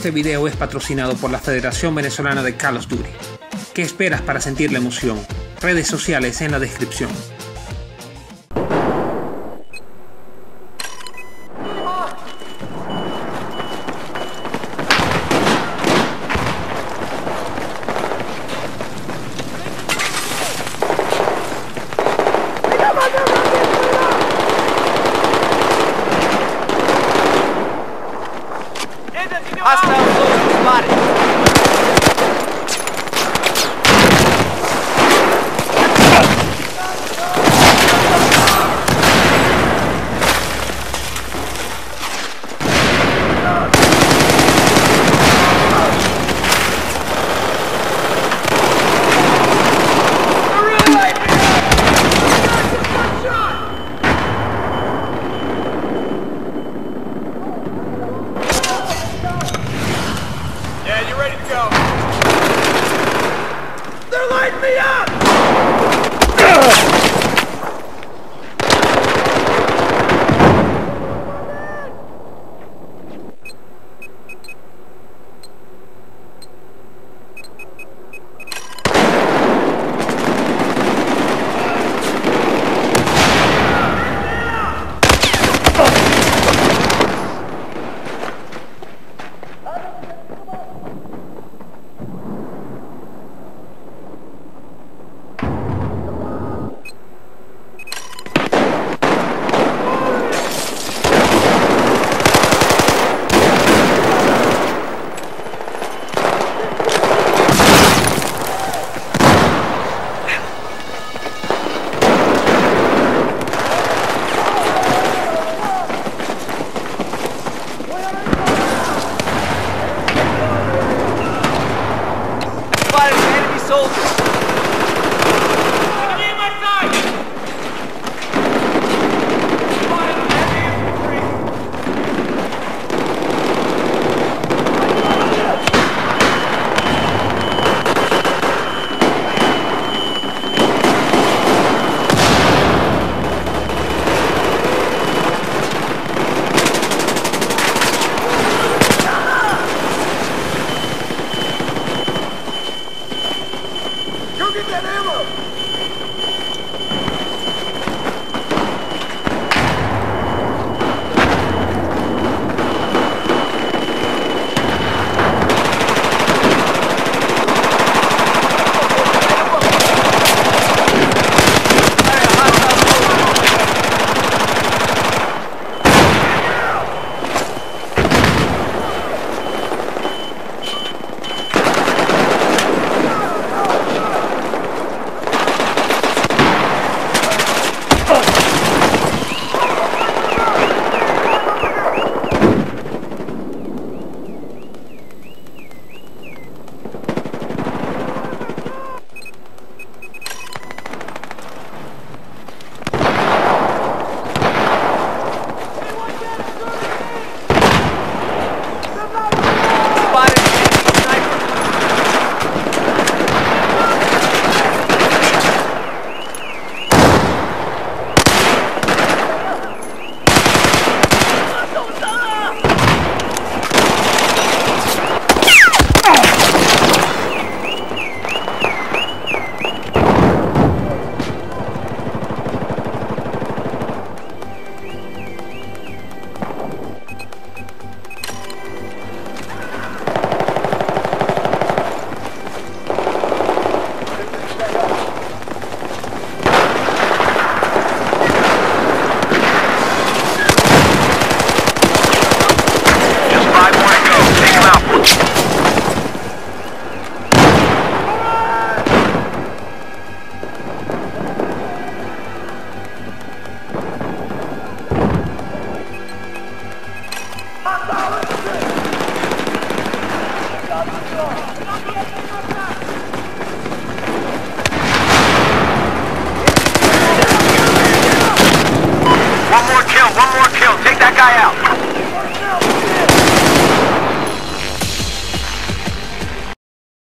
Este video es patrocinado por la Federación Venezolana de Call of Duty. ¿Qué esperas para sentir la emoción? Redes sociales en la descripción. hasta They're me up! Pereira! One more kill, one more kill. Take that guy out.